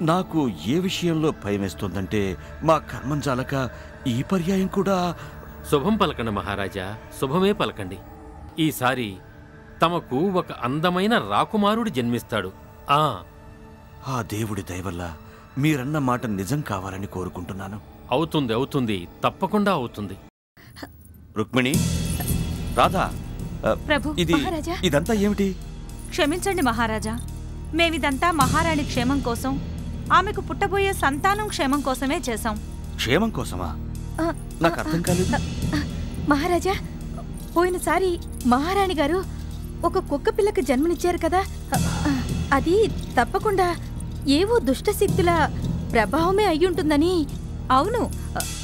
నాకు ఏ విషయంలో భయమేస్తోందంటే మా కర్మం చాలక ఈ పర్యాయం కూడా శుభం పలకండి మహారాజా శుభమే పలకండి. ఈసారి తమకు ఒక అందమైన రాకుమారుడు జన్మిస్తాడు. ఆ! ఆ దేవుడి దయవల్ల మీరన్న మాట నిజం కావాలని కోరుకుంటున్నాను. అవుతుంది అవుతుంది. తప్పకుండా అవుతుంది. రుక్మిణి రాధా ప్రభు, ఇది మహారాజా. ఇదంతా ఏమిటి? క్షమించండి మహారాజా. మేమిదంతా మహారాణి క్షేమం కోసం ఆమెకు పుట్టబోయే సంతానం క్షేమం కోసమే చేశాం. క్షేమం కోసమా? నాకు అర్థం కాలేదు. మహారాజా పోయినసారి మహారాణి గారు ఒక కుక్క పిల్లకు జన్మనిచ్చారు కదా. అది తప్పకుండా ఏవో దుష్టశక్తుల ప్రభావమే అయ్యుంటుందని అవును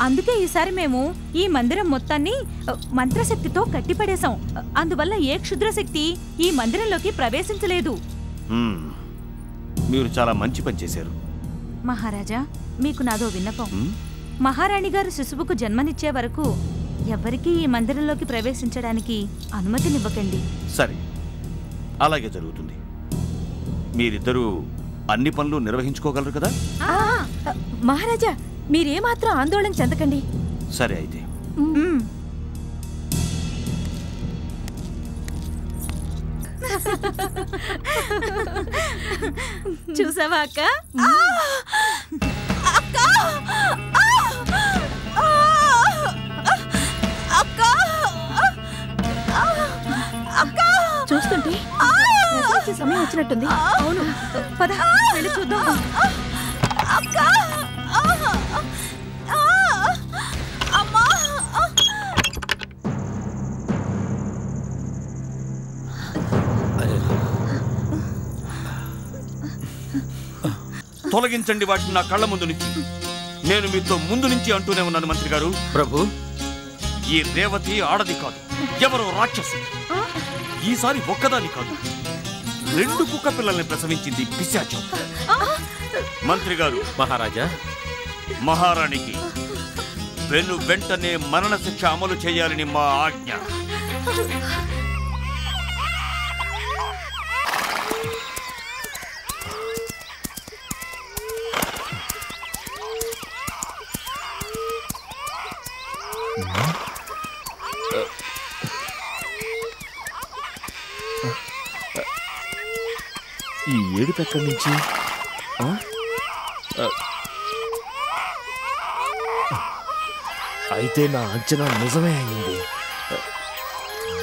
అందుకే ఈసారి మేము ఈ మందిరం మొత్తాన్ని మంత్రశక్తితో కట్టిపడేశాం. అందువల్ల ఏ క్షుద్రశక్తి ఈ మందిరంలోకి ప్రవేశించలేదు. మీరు చాలా మంచి పని చేశారు. మహారాజా మీకు నాదో విన్నపం? మహారాణి గారు శిశువుకు జన్మనిచ్చే వరకు ఎవరికీ ఈ మందిరంలోకి ప్రవేశించడానికి అనుమతినివ్వకండి. సరే. అలాగే జరుగుతుంది. మీరిద్దరూ అన్ని పనులు నిర్వహించుకోగలరు కదా? మహారాజా మీరేమాత్రం ఆందోళన చెందకండి. సరే అయితే. చూసావా అక్క? చూస్తుంటే ప్రసవించే సమయం వచ్చినట్టుంది. అవును. పద వెళ్ళి చూద్దాం. తొలగించండి వాటిని నా కళ్ళ ముందు నుంచి. నేను మీతో ముందు నుంచి అంటూనే ఉన్నాను మంత్రి గారు. ప్రభు. ఈ రేవతి ఆడది కాదు ఎవరో రాక్షసి. ఈసారి ఒక్కదాని కాదు రెండు కుక్క పిల్లల్ని ప్రసవించింది పిశాచం. మంత్రి గారు. మహారాజా. మహారాణికి వెను వెంటనే మరణ శిక్ష అమలు చేయాలని మా ఆజ్ఞ. ఏడుపు ఎక్కడి నుంచి? అయితే నా అంచనా నిజమే అయింది.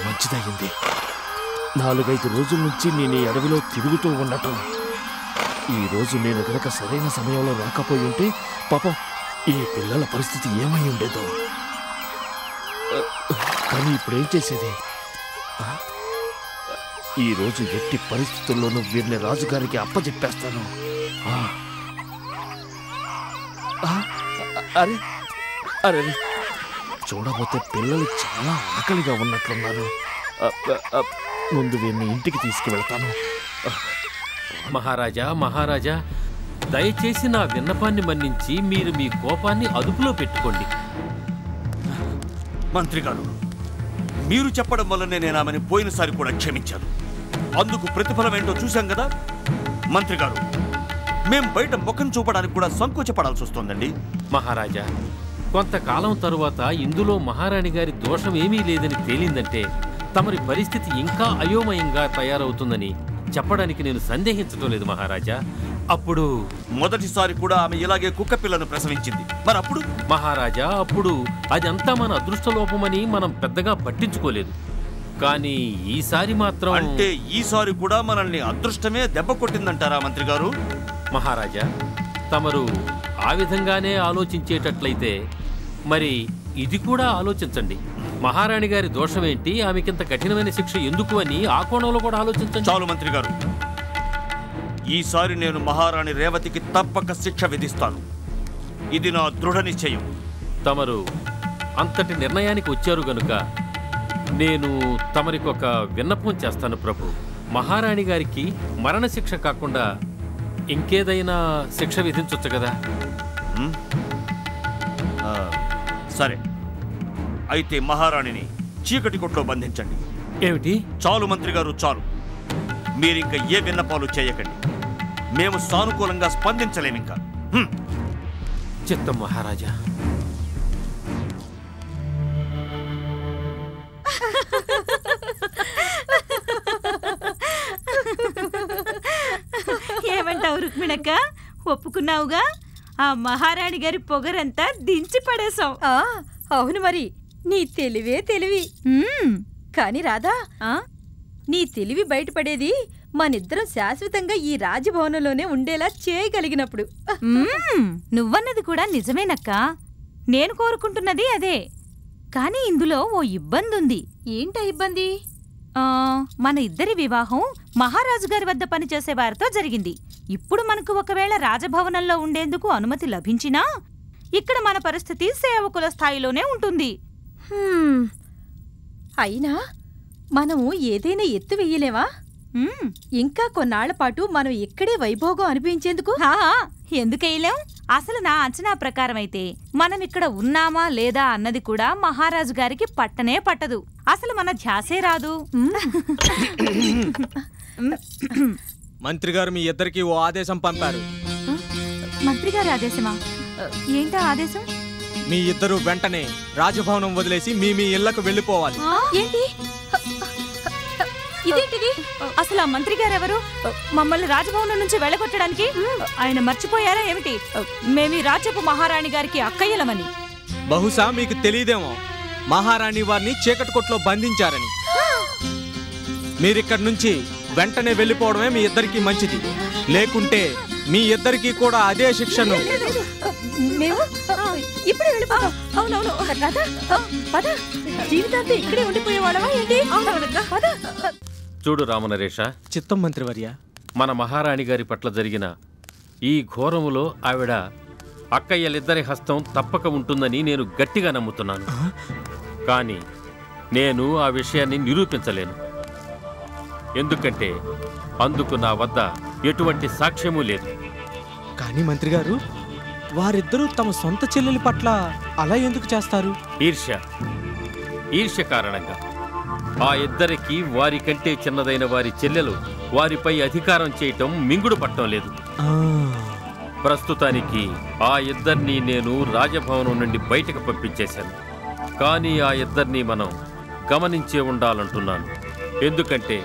మంచిదయ్యింది. నాలుగైదు రోజుల నుంచి నేను ఈ అడవిలో తిరుగుతూ ఉండటం. ఈరోజు నేను గనక సరైన సమయంలో రాకపోయి ఉంటే పాపం ఈ పిల్లల పరిస్థితి ఏమై ఉండేదో. కానీ ఇప్పుడేం చేసేది? ఆ? ఈ రోజు ఎట్టి పరిస్థితుల్లోనూ వీరిని రాజుగారికి అప్పచెప్పేస్తాను. ఆ, అరే. అరే. చూడబోతే పిల్లలు చాలా ఆకలిగా ఉన్నట్లున్నారు. ముందు వీరిని ఇంటికి తీసుకువెళ్తాను. మహారాజా మహారాజా దయచేసి నా విన్నపాన్ని మన్నించి మీరు మీ కోపాన్ని అదుపులో పెట్టుకోండి. మంత్రి గారు మీరు చెప్పడం వల్లనే నేను ఆమెను పోయినసారి కూడా క్షమించాను. అందుకు ప్రతిఫలం ఏంటో చూశాం కదా? మంత్రి గారు మేం బయట ముఖం చూపడానికి కూడా సంకోచపడాల్సి వస్తోందండి. మహారాజా కొంతకాలం తరువాత ఇందులో మహారాణి గారి దోషం ఏమీ లేదని తేలిందంటే తమరి పరిస్థితి ఇంకా అయోమయంగా తయారవుతుందని చెప్పడానికి నేను సందేహించడం లేదు మహారాజా. అప్పుడు మొదటిసారి కూడా ఆమె ఇలాగే కుక్క పిల్లను ప్రసవించింది. మరి అప్పుడు? మహారాజా అప్పుడు అదంతా మన అదృష్టలోపమని మనం పెద్దగా పట్టించుకోలేదు. కానీ ఈసారి మాత్రం అంటే ఈసారి కూడా మనల్ని అదృష్టమే దెబ్బ కొట్టిందంటారా మంత్రి గారు? మహారాజా తమరు ఆ విధంగానే ఆలోచించేటట్లయితే మరి ఇది కూడా ఆలోచించండి. మహారాణి గారి దోషమేంటి? ఆమెకింత కఠినమైన శిక్ష ఎందుకు అని ఆ కోణంలో కూడా ఆలోచించండి. చాలు మంత్రి గారు. ఈసారి నేను మహారాణి రేవతికి తప్పక శిక్ష విధిస్తాను. ఇది నా దృఢ నిశ్చయం. తమరు అంతటి నిర్ణయానికి వచ్చారు గనుక నేను తమరికొక విన్నపం చేస్తాను ప్రభు. మహారాణి గారికి మరణశిక్ష కాకుండా ఇంకేదైనా శిక్ష విధించొచ్చు కదా? సరే. అయితే మహారాణిని చీకటి కొట్లో మేము సానుకూలంగా స్పందించలేము ఇంకా హ్మ్. చిత్తం మహారాజా. రుక్మిణక్క ఒప్పుకున్నావుగా? ఆ మహారాణి గారి పొగరంతా దించి పడేశాం ఆ, అవును మరి. నీ తెలివే తెలివి. కాని రాధా ఆ? నీ తెలివి బయటపడేది మనిద్దరం శాశ్వతంగా ఈ రాజభవనంలోనే ఉండేలా చేయగలిగినప్పుడు. నువ్వన్నది కూడా నిజమేనక్క. నేను కోరుకుంటున్నది అదే. కానీ ఇందులో ఓ ఇబ్బంది ఉంది ఏంటా ఇబ్బంది? మన ఇద్దరి వివాహం మహారాజు గారి వద్ద పనిచేసే వారితో జరిగింది. ఇప్పుడు మనకు ఒకవేళ రాజభవనంలో ఉండేందుకు అనుమతి లభించినా ఇక్కడ మన పరిస్థితి సేవకుల స్థాయిలోనే ఉంటుంది. అయినా మనము ఏదైనా ఎత్తు వెయ్యలేవా. ఇంకా కొన్నాళ్ళ పాటు మనం ఇక్కడే వైభోగం అనిపించేందుకు? హా, ఎందుకెయ్యలేం అసలు నా అంచనా ప్రకారం అయితే మనం ఇక్కడ ఉన్నామా లేదా అన్నది కూడా మహారాజు గారికి పట్టనే పట్టదు. అసలు మన ధ్యాసే రాదు. మంత్రి గారు మీ ఇద్దరికి ఓ ఆదేశం పంపారు. మంత్రి గారి ఆదేశమా? ఏంటా ఆదేశం? మీ ఇద్దరు వెంటనే రాజభవనం వదిలేసి మీ మీ ఇళ్ళకు వెళ్ళిపోవాలి. ఏంటి? ఇదేంటిది? అసలు ఆ మంత్రి గారు ఎవరు? మమ్మల్ని రాజభవనం నుంచి వెళ్ళగొట్టడానికి? ఆయన మర్చిపోయారా ఏమిటి? మేమీ రాజపు మహారాణి గారికి అక్కయ్యలమని. బహుశా మీకు తెలియదేమో. మహారాణి వారిని చీకటి కొట్లో బంధించారని. మీరిక్కడి నుంచి వెంటనే వెళ్ళిపోవడమే మీ ఇద్దరికి మంచిది. లేకుంటే మీ ఇద్దరికి కూడా అదే శిక్షను. చూడు రామనరేష చిత్తం మంత్రివర్య. మన మహారాణి గారి పట్ల జరిగిన ఈ ఘోరములో ఆవిడ అక్కయ్యలిద్దరి హస్తం తప్పక ఉంటుందని నేను గట్టిగా నమ్ముతున్నాను. కానీ నేను ఆ విషయాన్ని నిరూపించలేను. ఎందుకంటే అందుకు నా వద్ద ఎటువంటి సాక్ష్యమూ లేదు. కానీ మంత్రి గారు వారిద్దరూ తమ సొంత చెల్లెలి పట్ల అలా ఎందుకు చేస్తారు? ఈర్ష్య. ఈర్ష్య కారణంగా. ఆ ఇద్దరికి వారి కంటే చిన్నదైన వారి చెల్లెలు వారిపై అధికారం చేయటం మింగుడు పట్టం లేదు. ప్రస్తుతానికి ఆ ఇద్దరిని నేను రాజభవనం నుండి బయటకు పంపించేశాను. కానీ ఆ ఇద్దరిని మనం గమనించే ఉండాలంటున్నాను. ఎందుకంటే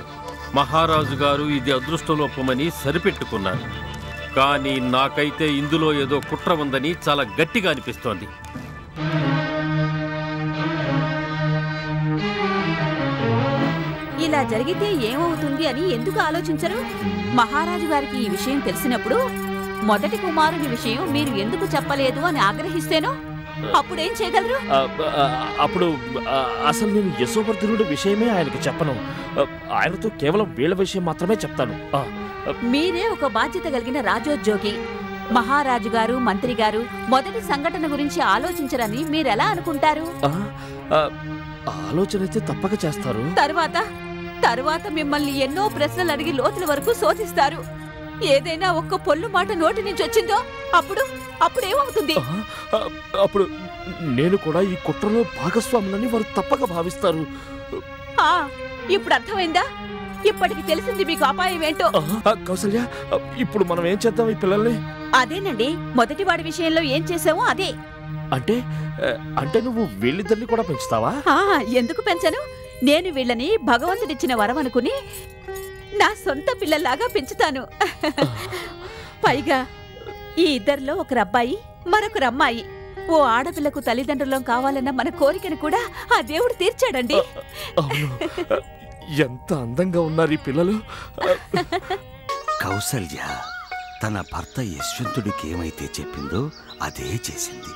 మహారాజు గారు ఇది అదృష్టలోపమని సరిపెట్టుకున్నారు. కానీ నాకైతే ఇందులో ఏదో కుట్ర ఉందని చాలా గట్టిగా అనిపిస్తోంది. ఇలా జరిగితే ఏమవుతుంది అని ఎందుకు ఆలోచించరు? మహారాజు గారికి ఈ విషయం తెలిసినప్పుడు మొదటి కుమారుని విషయం మీరు ఎందుకు చెప్పలేదు అని ఆగ్రహిస్తేనో? అప్పుడేం చేయగలరు? అప్పుడు అసలు నేను యశోవర్ధనుడి విషయమే ఆయనకి చెప్పను. ఆయనతో కేవలం వీళ్ళ విషయం మాత్రమే చెప్తాను. మీరే ఒక బాధ్యత కలిగిన రాజోద్యోగి. మహారాజు గారు మంత్రి గారు మొదటి సంఘటన గురించి ఆలోచించరని మీరెలా అనుకుంటారు? ఆలోచన అయితే తప్పక చేస్తారు. తరువాత? తరువాత మిమ్మల్ని ఎన్నో ప్రశ్నలు అడిగి లోతుల వరకు శోధిస్తారు. ఏదైనా ఒక్క పొల్లు మాట నోటి నుంచి వచ్చిందో అప్పుడు అప్పుడేమవుతుంది ఆ, ఆ, అప్పుడు నేను కూడా ఈ కుట్రలో భాగస్వాములని వారు తప్పక భావిస్తారు. ఇప్పుడు అర్థమైందా? ఇప్పటికి తెలిసింది మీకు అపాయం ఏంటో? కౌసల్య ఇప్పుడు మనం ఏం చేద్దాం ఈ పిల్లల్ని? అదేనండి మొదటి వాడి విషయంలో ఏం చేసామో అదే. అంటే అంటే నువ్వు వీళ్ళిద్దరిని కూడా పెంచుతావా? ఎందుకు పెంచను? నేను వీళ్ళని భగవంతుడిచ్చిన వరం అనుకుని నా సొంత పిల్లల్లాగా పెంచుతాను. పైగా ఈ ఇద్దరిలో ఒకరు అబ్బాయి మరొకరు అమ్మాయి. ఓ ఆడపిల్లకు తల్లిదండ్రులం కావాలన్న మన కోరికను కూడా ఆ దేవుడు తీర్చాడండి. ఎంత అందంగా ఉన్నారు ఈ పిల్లలు. కౌసల్య తన భర్త యశ్వంతుడికి ఏమైతే చెప్పిందో అదే చేసింది.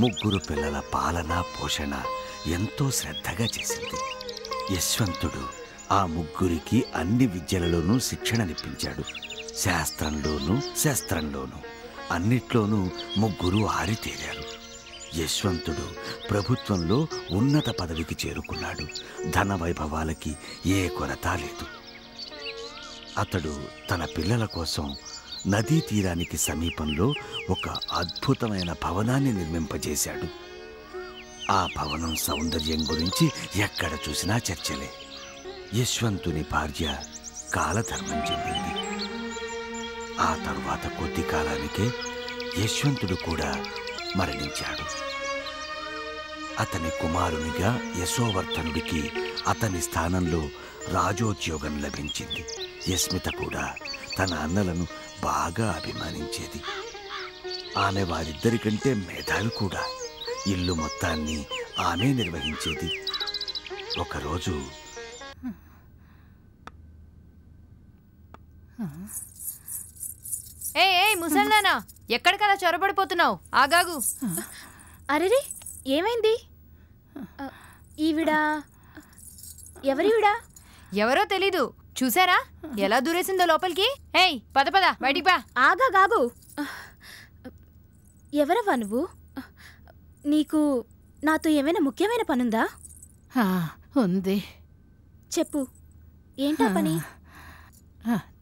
ముగ్గురు పిల్లల పాలన పోషణ ఎంతో శ్రద్ధగా చేసింది. యశ్వంతుడు ఆ ముగ్గురికి అన్ని విద్యలలోనూ శిక్షణనిప్పించాడు శాస్త్రంలోనూ శస్త్రంలోనూ అన్నిట్లోనూ ముగ్గురు ఆరితేరారు. యశ్వంతుడు ప్రభుత్వంలో ఉన్నత పదవికి చేరుకున్నాడు. ధన వైభవాలకి ఏ కొరత లేదు. అతడు తన పిల్లల కోసం నదీ తీరానికి సమీపంలో ఒక అద్భుతమైన భవనాన్ని నిర్మింపజేశాడు. ఆ భవనం సౌందర్యం గురించి ఎక్కడ చూసినా చర్చలే. యశ్వంతుని భార్య కాలధర్మం చెందింది. ఆ తరువాత కొద్ది కాలానికే యశ్వంతుడు కూడా మరణించాడు. అతని కుమారునిగా యశోవర్ధనుడికి అతని స్థానంలో రాజోద్యోగం లభించింది. యస్మిత కూడా తన అన్నలను బాగా అభిమానించేది. ఆమె వారిద్దరికంటే మేధావి కూడా. ఇల్లు మొత్తాన్ని ఆమె నిర్వహించేది. ఒకరోజు ఏ ఏ ముసల్దానా ఎక్కడికలా చొరబడిపోతున్నావు? ఆగాగు. అరెరే ఏమైంది? ఈవిడ? ఎవరివిడ ఎవరో తెలీదు. చూసారా? ఎలా దూరేసిందో లోపలికి? ఏయ్ పద పద బయటికి పా ఆగా గాగు ఎవరవ్వా నువ్వు? నీకు నాతో ఏమైనా ముఖ్యమైన పనుందా? ఉంది. చెప్పు. ఏంటా పని?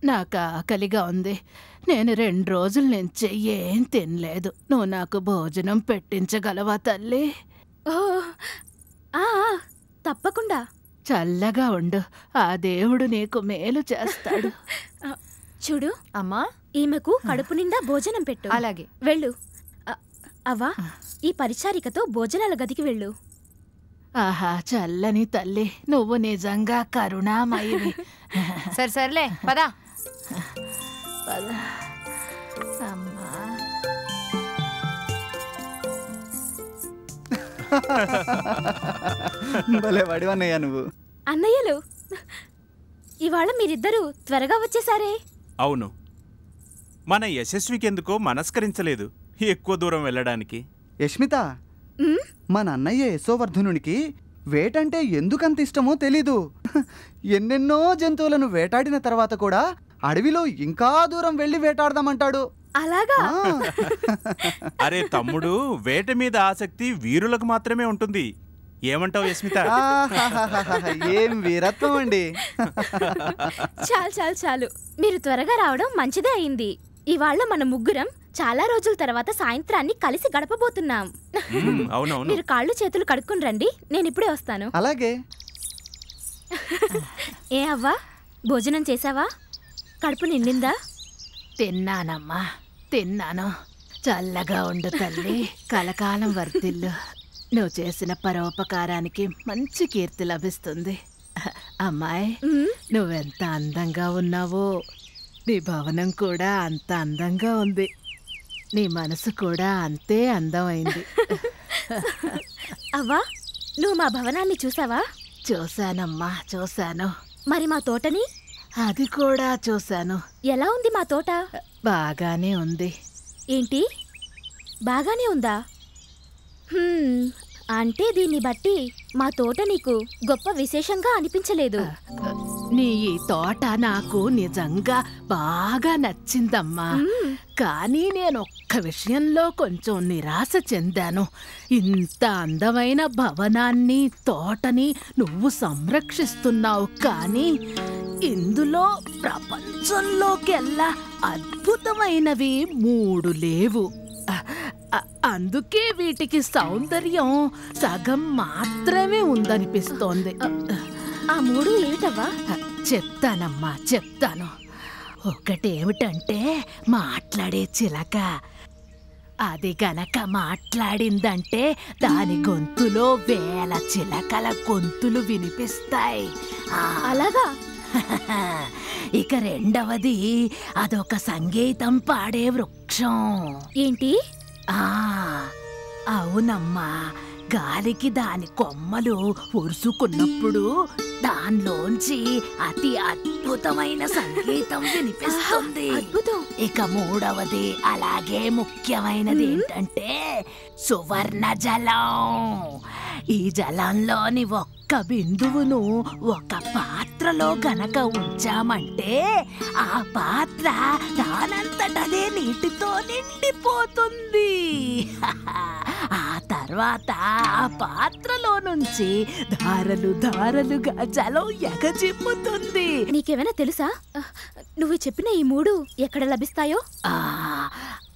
నాకు ఆకలిగా ఉంది. నేను రెండు రోజుల నుంచి ఏం తినలేదు. నువ్వు నాకు భోజనం పెట్టించగలవా తల్లి? ఓ ఆ, ఆ, తప్పకుండా. చల్లగా ఉండు. ఆ దేవుడు నీకు మేలు చేస్తాడు. చూడు అమ్మా. ఈమెకు కడుపు నిండా భోజనం పెట్టు. అలాగే. వెళ్ళు. అవ్వా ఈ పరిచారికతో భోజనాల గదికి వెళ్ళు. ఆహా చల్లని తల్లి. నువ్వు నిజంగా కరుణామయివి. సరే సర్లే పదా. పద. అమ్మా. భలే వడివన్నయ్యా నువ్వు. అన్నయ్యలు ఇవాళ మీరిద్దరూ త్వరగా వచ్చేసారే? అవును. మన యశస్వికెందుకో మనస్కరించలేదు ఎక్కువ దూరం వెళ్ళడానికి. యష్మిత మన అన్నయ్య యశోవర్ధనునికి వేటంటే ఎందుకంత ఇష్టమో తెలీదు. ఎన్నెన్నో జంతువులను వేటాడిన తర్వాత కూడా అడవిలో ఇంకా దూరం వెళ్ళి వేటాడదామంటాడు. అలాగా? అరే తమ్ముడు వేట మీద ఆసక్తి వీరులకు మాత్రమే ఉంటుంది. ఏమంటావు యస్మిత? ఏం వీరత్వం అండి. చాలు చాలు చాలు. మీరు త్వరగా రావడం మంచిదే అయింది. ఇవాళ మన ముగ్గురం చాలా రోజుల తర్వాత సాయంత్రాన్ని కలిసి గడపబోతున్నాం. అవునవును. మీరు కాళ్ళు చేతులు కడుక్కుని రండి నేను ఇప్పుడే వస్తాను. అలాగే. ఏ అవ్వా భోజనం చేసావా కడుపు నిండిందా? తిన్నానమ్మా తిన్నాను. చల్లగా ఉండు తల్లి. కలకాలం వర్తిల్లు నువ్వు చేసిన పరోపకారానికి మంచి కీర్తి లభిస్తుంది. అమ్మాయి నువ్వెంత అందంగా ఉన్నావో నీ భవనం కూడా అంత అందంగా ఉంది. నీ మనసు కూడా అంతే అందమైంది. అవ్వా నువ్వు మా భవనాన్ని చూసావా? చూశానమ్మా చూశాను. మరి మా తోటని? అది కూడా చూశాను. ఎలా ఉంది మా తోట? బాగానే ఉంది. ఏంటి? బాగానే ఉందా? హ్మ్, అంటే దీన్ని బట్టి మా తోట నీకు గొప్ప విశేషంగా అనిపించలేదు. నీ ఈ తోట నాకు నిజంగా బాగా నచ్చిందమ్మా. కానీ నేను ఒక్క విషయంలో కొంచెం నిరాశ చెందాను. ఇంత అందమైన భవనాన్ని తోటని నువ్వు సంరక్షిస్తున్నావు కానీ ఇందులో ప్రపంచంలోకెల్లా అద్భుతమైనవి మూడు లేవు. అందుకే వీటికి సౌందర్యం సగం మాత్రమే ఉందనిపిస్తోంది. ఆ మూడు ఏమిటవ్వా? చెప్తానమ్మా చెప్తాను. ఒకటేమిటంటే మాట్లాడే చిలక. అది గనక మాట్లాడిందంటే దాని గొంతులో వేల చిలకల గొంతులు వినిపిస్తాయి. అలాగా? ఇక రెండవది అదొక సంగీతం పాడే వృక్షం. ఏంటి? ఆ అవునమ్మా. గాలికి దాని కొమ్మలు ఒరుసుకున్నప్పుడు దానిలోంచి అతి అద్భుతమైన సంగీతం వినిపిస్తుంది. ఇక మూడవది అలాగే ముఖ్యమైనది ఏంటంటే సువర్ణ జలం ఈ జలంలోని ఒక్క బిందువును ఒక పాత్రలో గనక ఉంచామంటే ఆ పాత్ర దానంతటదే నీటితో నిండిపోతుంది. ఆ తర్వాత ఆ పాత్రలో నుంచి ధారలు ధారలుగా జలం ఎగజిమ్ముతుంది. నీకేమైనా తెలుసా? నువ్వు చెప్పిన ఈ మూడు ఎక్కడ లభిస్తాయో? ఆ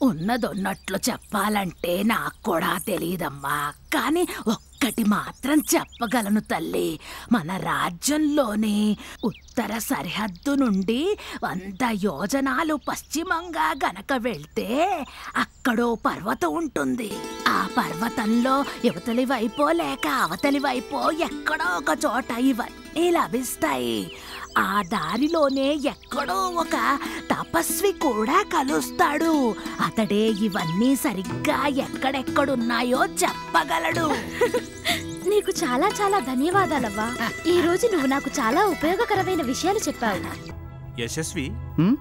ఉన్నదొన్నట్లు చెప్పాలంటే నాకు కూడా తెలియదమ్మా కానీ ఒక్కటి మాత్రం చెప్పగలను తల్లి. మన రాజ్యంలోని ఉత్తర సరిహద్దు నుండి వంద యోజనాలు పశ్చిమంగా గనక వెళ్తే అక్కడో పర్వతం ఉంటుంది. ఆ పర్వతంలో యువతలి వైపో లేక అవతలి వైపో ఎక్కడో ఒక చోట ఇవన్నీ లభిస్తాయి. ఆ దారిలోనే ఎక్కడో ఒక తపస్వి కూడా కలుస్తాడు. అతడే ఇవన్నీ సరిగ్గా ఎక్కడెక్కడున్నాయో చెప్పగలడు. నీకు చాలా చాలా ధన్యవాదాలవ్వా. ఈ రోజు నువ్వు నాకు చాలా ఉపయోగకరమైన విషయాలు చెప్పావు. యశస్వి హ్మ్?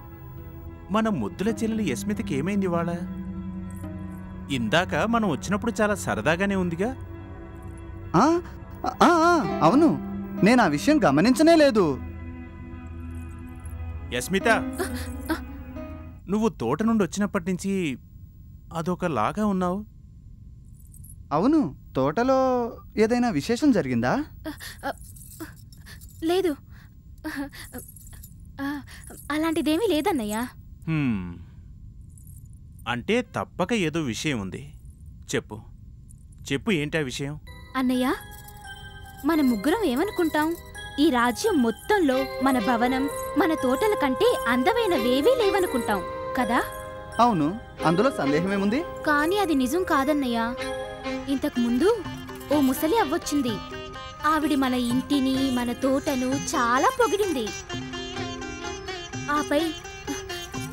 మన ముద్దుల చెల్లెలు యస్మితకి ఏమైంది ఇవాళ? ఇందాక మనం వచ్చినప్పుడు చాలా సరదాగానే ఉందిగా. ఆ, ఆ, ఆ, అవును. నేను ఆ విషయం గమనించనే లేదు. యస్మిత నువ్వు తోట నుండి వచ్చినప్పటి నుంచి అదొక లాగా ఉన్నావు? అవును తోటలో ఏదైనా విశేషం జరిగిందా? లేదు. అలాంటిదేమీ లేదన్నయ్యా. అంటే తప్పక ఏదో విషయం ఉంది. చెప్పు. చెప్పు ఏంటి ఆ విషయం? అన్నయ్య మన ముగ్గురం ఏమనుకుంటాం? ఈ రాజ్యం మొత్తంలో మన భవనం మన తోటల కంటే అందమైనవేవీ లేవనుకుంటాం కదా? అవును అందులో సందేహమేముంది? కానీ అది నిజం కాదన్నయ్య. ఇంతకు ముందు ఓ ముసలి అవ్వొచ్చింది. ఆవిడ మన ఇంటిని మన తోటను చాలా పొగిడింది. ఆపై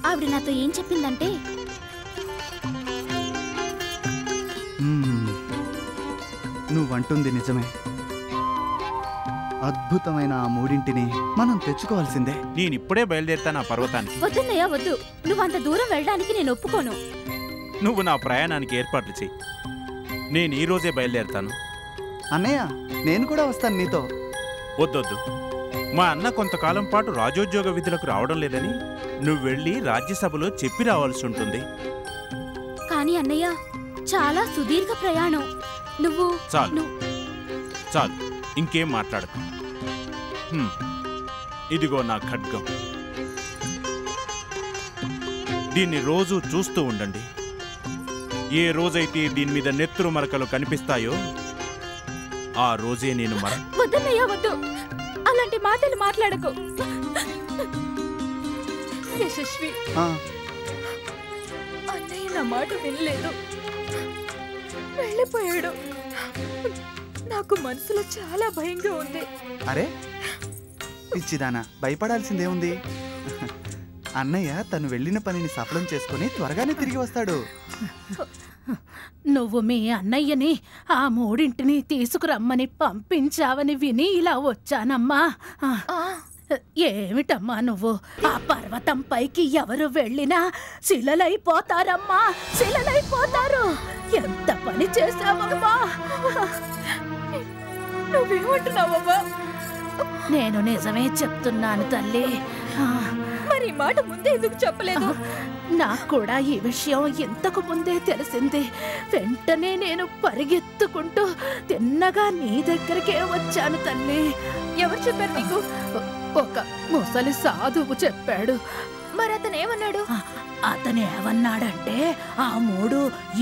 ఆవిడ నాతో ఏం చెప్పిందంటే. నువ్వంటుంది నిజమే. అద్భుతమైన ఆ మూడింటిని మనం తెచ్చుకోవాల్సిందే. నేనిప్పుడే బయలుదేరుతాను ఆ పర్వతానికి. వద్దన్నయ్య వద్దు. నువ్వు అంత దూరం వెళ్ళడానికి నేను ఒప్పుకోను. నువ్వు నా ప్రయాణానికి ఏర్పాట్లు చెయ్యి. నేను ఈ రోజే బయలుదేరుతాను. అన్నయ్య నేను కూడా వస్తాను నీతో. వద్దొద్దు. మా అన్న కొంతకాలం పాటు రాజోద్యోగ విధులకు రావడం లేదని నువ్వు వెళ్ళి రాజ్యసభలో చెప్పి రావాల్సి ఉంటుంది. కానీ అన్నయ్య చాలా సుదీర్ఘ ప్రయాణం. నువ్వు చాలు. నువ్వు చాలు. ఇంకేం మాట్లాడకు. ఇదిగో నా ఖడ్గం. దీన్ని రోజు చూస్తూ ఉండండి. ఏ రోజైతే దీని మీద నెత్తురు మరకలు కనిపిస్తాయో ఆ రోజే నేను మర వద్దన్నయ్య వద్దు. అలాంటి మాటలు మాట్లాడకు. యశస్వి. ఆ, అన్నయ్య నా మాట వినలేదు. వెళ్ళిపోయాడు. నాకు మనసులో చాలా భయంగా ఉంది. అరే పిచ్చిదానా భయపడాల్సిందేముంది? అన్నయ్య తను వెళ్ళిన పనిని సఫలం చేసుకుని త్వరగానే తిరిగి వస్తాడు. నువ్వు మీ అన్నయ్యని ఆ మూడింటిని తీసుకురమ్మని పంపించావని విని ఇలా వచ్చానమ్మా. ఆ, ఏమిటమ్మా నువ్వు? ఆ పర్వతం పైకి ఎవరు వెళ్ళినా శిలలైపోతారమ్మా శిలలైపోతారు. ఎంత పని చేశావమ్మా నువ్వేమంటున్నావమ్మా? నేను నిజమే చెప్తున్నాను తల్లి. మరి మాట ముందే ఎందుకు చెప్పలేదు? నాకు కూడా ఈ విషయం ఇంతకు ముందే తెలిసింది. వెంటనే నేను పరిగెత్తుకుంటూ తిన్నగా నీ దగ్గరికే వచ్చాను తల్లి. ఎవరు చెప్పారు నీకు? ఒక ముసలి సాధువు చెప్పాడు. మరి అతను ఏమన్నాడు అతను ఏమన్నాడంటే ఆ మూడు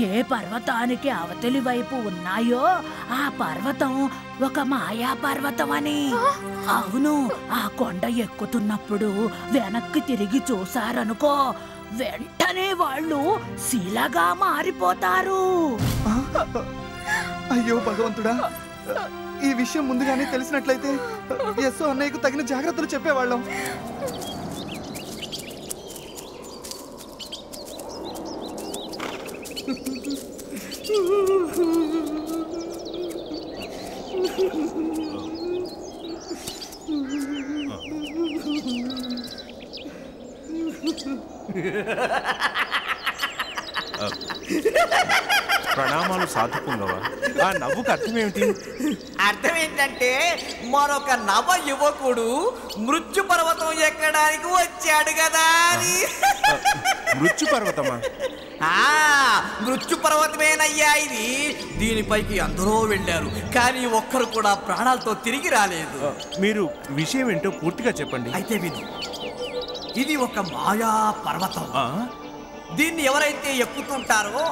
ఏ పర్వతానికి అవతలి వైపు ఉన్నాయో ఆ పర్వతం ఒక మాయా పర్వతం అని. అవును ఆ కొండ ఎక్కుతున్నప్పుడు వెనక్కి తిరిగి చూశారనుకో వెంటనే వాళ్ళు శిలగా మారిపోతారు. అయ్యో భగవంతుడా ఈ విషయం ముందుగానే తెలిసినట్లయితే యస్సు అన్నయ్యకు తగిన జాగ్రత్తలు చెప్పేవాళ్ళం. ప్రణామాలు సాధుపుంగవా ఆ నవ్వుకు అర్థమేమిటి? అర్థం ఏంటంటే మరొక నవ యువకుడు మృత్యు పర్వతం ఎక్కడానికి వచ్చాడు కదా అని. మృత్యు పర్వతమా మృత్యు పర్వతమేనయ్యా ఇది. దీనిపైకి అందరూ వెళ్ళారు కానీ ఒక్కరు కూడా ప్రాణాలతో తిరిగి రాలేదు. మీరు విషయం ఏంటో పూర్తిగా చెప్పండి. అయితే విను. ఇది ఒక మాయా పర్వతం? దీన్ని ఎవరైతే ఎక్కుతుంటారో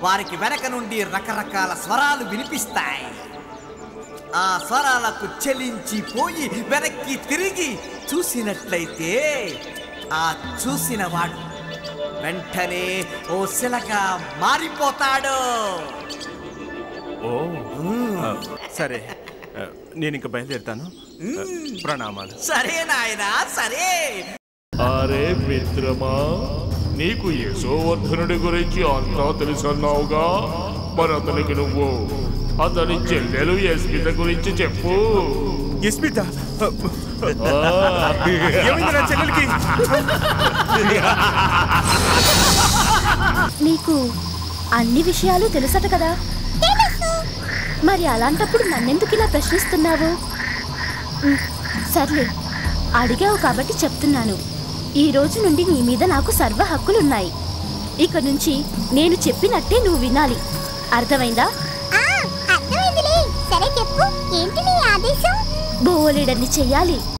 వారికి వెనక నుండి రకరకాల స్వరాలు వినిపిస్తాయి. ఆ స్వరాలకు చెలించిపోయి వెనక్కి తిరిగి చూసినట్లయితే ఆ చూసిన వాడు వెంటనే ఓ శిలగా మారిపోతాడు. ఓ. సరే. నేను ఇంక బయలుదేరుతాను. ప్రణామాలు. సరే నాయనా సరే. అరే మిత్రమా నీకు యశోవర్ధనుడి గురించి అంతా తెలుసన్నావుగా? మరి అతనికి నువ్వు అతని చెల్లెలు యస్మిత గురించి చెప్పు. చెల్లెలికి? నీకు అన్ని విషయాలు తెలుసట కదా? మరి అలాంటప్పుడు నన్నెందుకు ఇలా ప్రశ్నిస్తున్నావు? సర్లే అడిగావు కాబట్టి చెప్తున్నాను. ఈ రోజు నుండి నీ మీద నాకు సర్వ హక్కులున్నాయి. ఇక నుంచి నేను చెప్పినట్టే నువ్వు వినాలి. అర్థమైందా? అర్థమైందిలే. సరే చెప్పు. ఏంటి నీ ఆదేశం? బోలెడన్ని చెయ్యాలి.